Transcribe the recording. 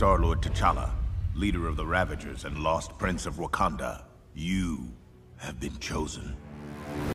Star-Lord T'Challa, leader of the Ravagers and lost Prince of Wakanda, you have been chosen.